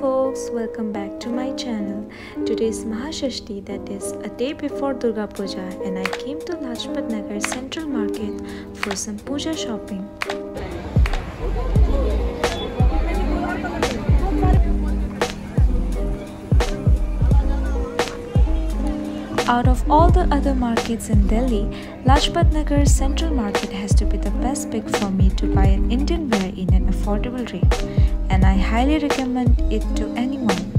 folks, welcome back to my channel. Today is Mahashashti that is a day before Durga Puja and I came to Lajpat Nagar Central Market for some puja shopping. Out of all the other markets in Delhi, Lajpat Nagar Central Market has to be the best pick for me to buy an Indian wear in an affordable rate, and I highly recommend it to anyone.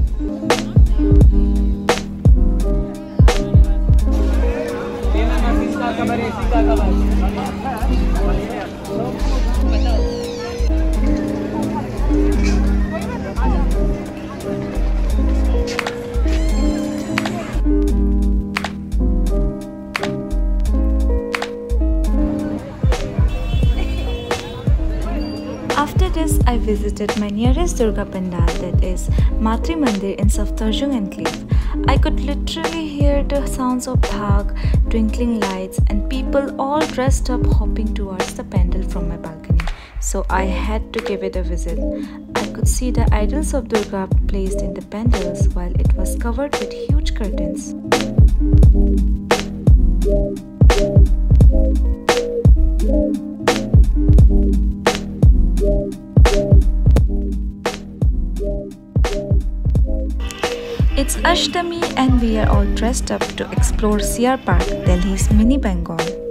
I visited my nearest Durga Pandal that is Matri Mandir in Safdarjung Enclave. I could literally hear the sounds of dhak, twinkling lights, and people all dressed up hopping towards the pandal from my balcony. So I had to give it a visit. I could see the idols of Durga placed in the pandals while it was covered with huge curtains. Ashtami and we are all dressed up to explore CR Park, Delhi's mini Bengal.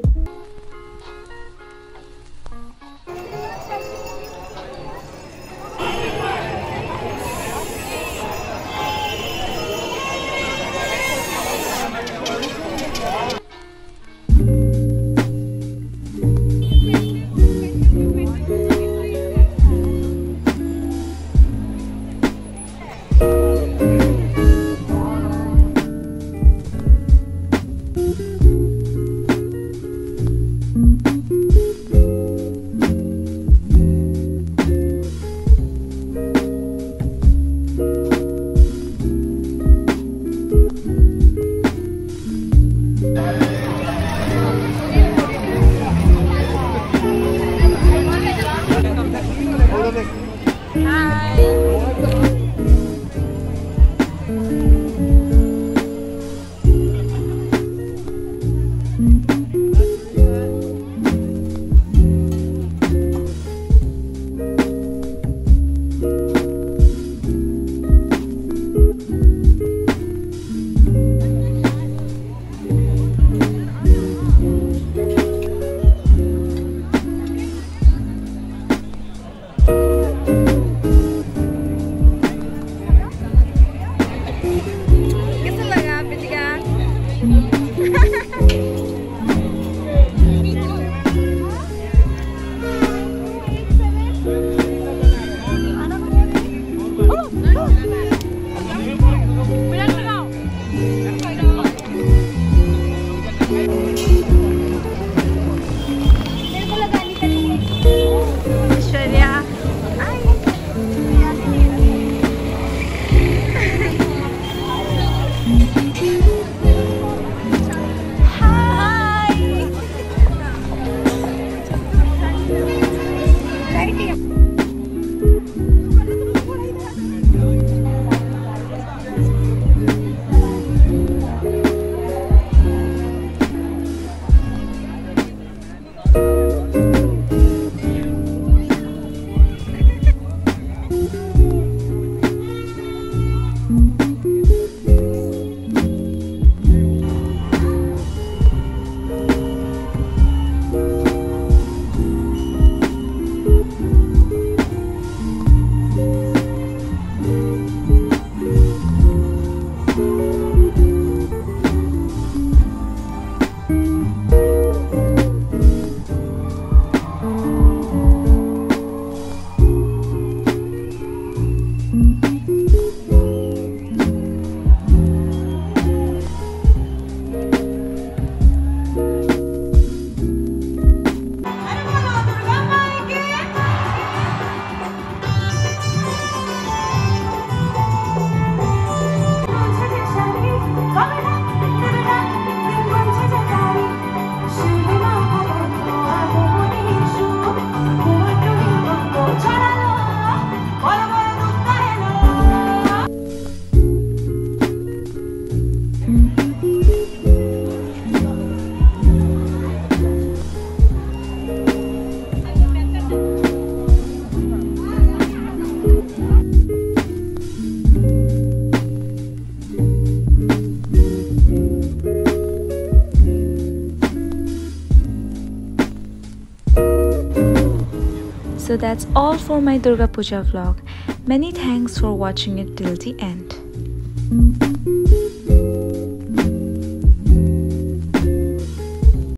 That's all for my Durga Puja vlog. Many thanks for watching it till the end.